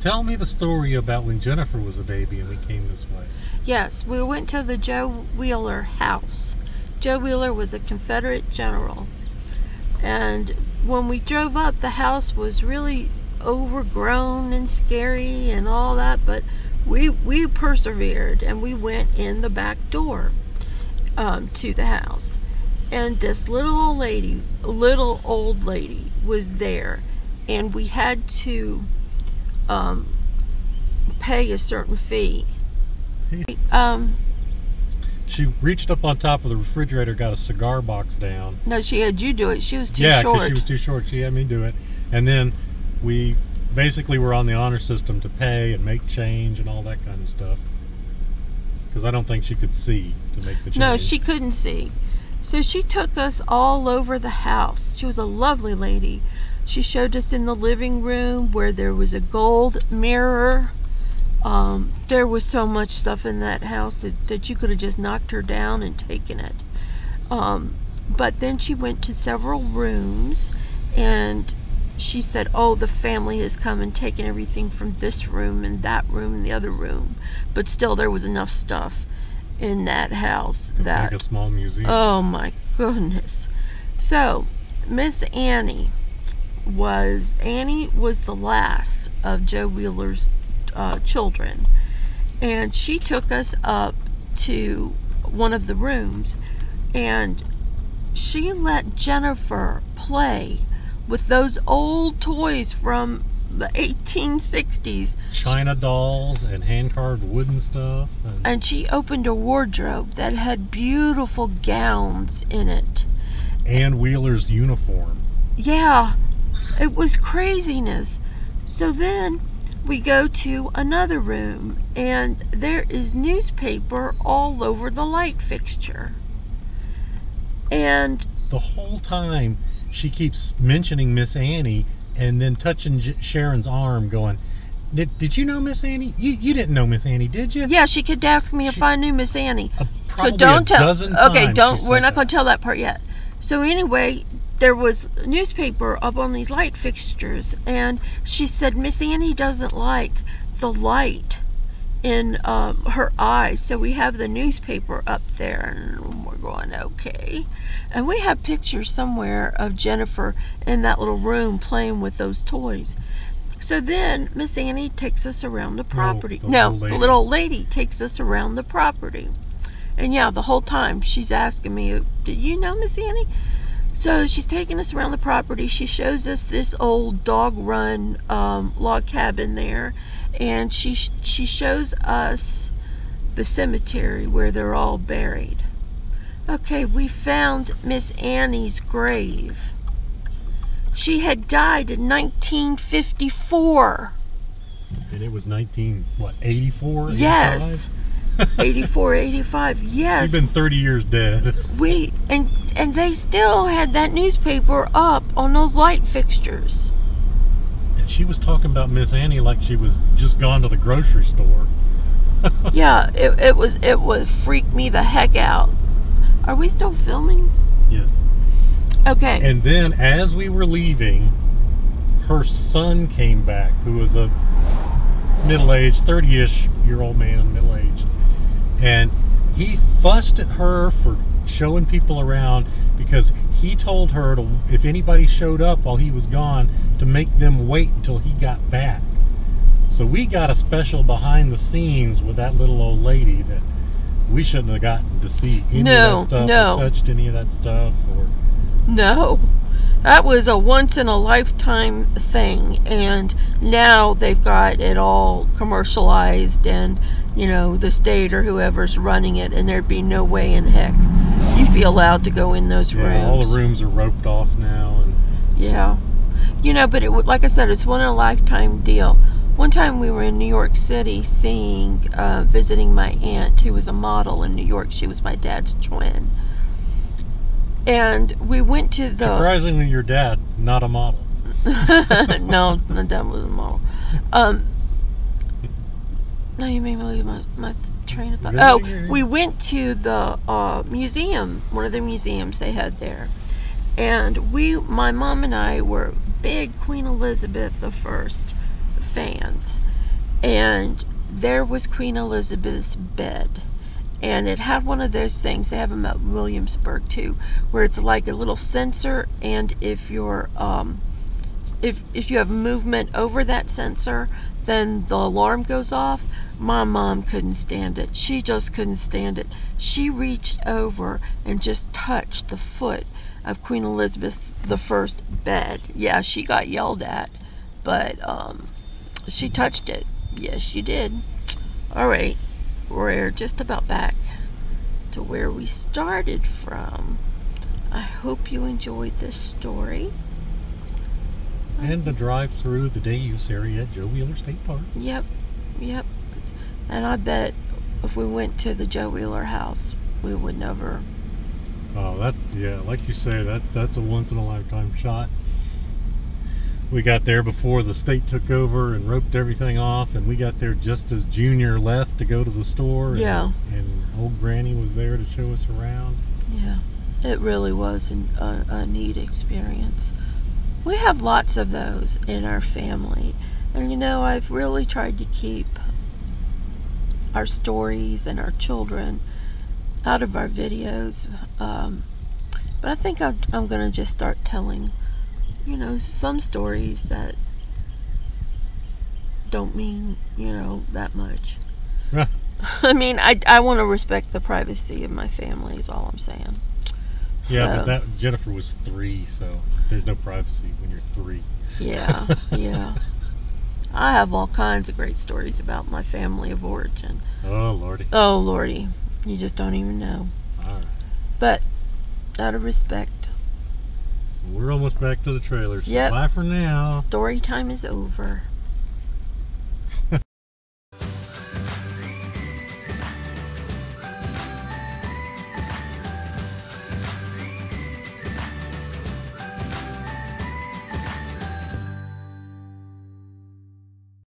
Tell me the story about when Jennifer was a baby and we came this way. Yes, we went to the Joe Wheeler house. Joe Wheeler was a Confederate general. And when we drove up, the house was really overgrown and scary and all that, but we we persevered and we went in the back door um, to the house. And this little old lady, little old lady, was there, and we had to um, pay a certain fee. Um, She reached up on top of the refrigerator, got a cigar box down. no, she had you do it. She was too short. yeah, short. she was too short. She had me do it, and then we basically were on the honor system to pay and make change and all that kind of stuff. Because I don't think she could see to make the change. No, she couldn't see. So she took us all over the house. She was a lovely lady. She showed us in the living room where there was a gold mirror. Um, there was so much stuff in that house that, that you could have just knocked her down and taken it. Um, but then she went to several rooms and she said, Oh, the family has come and taken everything from this room and that room and the other room. But still, there was enough stuff in that house that like a small museum. Oh my goodness. So, Miss Annie was Annie was the last of Joe Wheeler's uh, children, and she took us up to one of the rooms, and she let Jennifer play with those old toys from the 1860s China dolls and hand carved wooden stuff. And and she opened a wardrobe that had beautiful gowns in it And Wheeler's uniform. Yeah, it was craziness. So then we go to another room, and there is newspaper all over the light fixture. And The whole time she keeps mentioning Miss Annie and then touching J- Sharon's arm, going, did, did you know Miss Annie? You, you didn't know Miss Annie, did you? yeah, she kept asking me if I knew Miss Annie. Uh, So don't a tell. dozen Okay, times don't. We're not going to tell that part yet. So anyway, there was newspaper up on these light fixtures, and she said Miss Annie doesn't like the light in um, her eyes, so we have the newspaper up there, and we're going okay. And we have pictures somewhere of Jennifer in that little room playing with those toys. So then Miss Annie takes us around the property. the no, little the little lady takes us around the property. And yeah, the whole time she's asking me, "Do you know Miss Annie?" So she's taking us around the property. She shows us this old dog-run um, log cabin there, and she she shows us the cemetery where they're all buried. Okay, we found Miss Annie's grave. She had died in 1954. And it was 19, what, 84? Yes. 84, 85. Yes. She's been 30 years dead. We and and they still had that newspaper up on those light fixtures. And she was talking about Miss Annie like she was just gone to the grocery store. Yeah, it, it was it would freak me the heck out. Are we still filming? Yes. Okay. And then as we were leaving, her son came back, who was a middle aged, 30 ish year old man, middle aged. And he fussed at her for showing people around because he told her to, if anybody showed up while he was gone, to make them wait until he got back. So we got a special behind the scenes with that little old lady that we shouldn't have gotten to see any No, of that stuff no. or touched any of that stuff or no. That was a once in a lifetime thing and now they've got it all commercialized and you know the state or whoever's running it and there'd be no way in heck you'd be allowed to go in those Yeah, rooms. all the rooms are roped off now, and Yeah. You know, but it would, like I said, it's one in a lifetime deal. One time we were in New York City seeing, uh, visiting my aunt who was a model in New York. She was my dad's twin. And we went to the. surprisingly, your dad not a model. no, my dad was a model. Um, no, you made me lose my, my train of thought. Oh, we went to the uh, museum, one of the museums they had there. And we, my mom and I, were big Queen Elizabeth the first fans. and there was Queen Elizabeth's bed. And it had one of those things, they have them at Williamsburg too, where it's like a little sensor, and if you're, um, if, if you have movement over that sensor, then the alarm goes off. My mom couldn't stand it. She just couldn't stand it. She reached over and just touched the foot of Queen Elizabeth the First bed. Yeah, she got yelled at, but um, she touched it. Yes, she did. All right, we're just about back to where we started from. I hope you enjoyed this story. And the drive through the day use area at Joe Wheeler State Park. Yep, yep. And I bet if we went to the Joe Wheeler house, we would never. Oh, that yeah, like you say, that that's a once in a lifetime shot. We got there before the state took over and roped everything off, and we got there just as Junior left to go to the store. And, Yeah. And old Granny was there to show us around. Yeah, it really was an, a, a neat experience. We have lots of those in our family. And you know, I've really tried to keep our stories and our children out of our videos. Um, but I think I'm, I'm going to just start telling, you know, some stories that don't mean, you know, that much. I mean, I, I want to respect the privacy of my family, is all I'm saying. Yeah, So- but that Jennifer was three, so there's no privacy when you're three. Yeah, yeah. I have all kinds of great stories about my family of origin. Oh lordy. Oh, Lordy, you just don't even know. All right. But out of respect, We're almost back to the trailers. Bye for now. story time is over.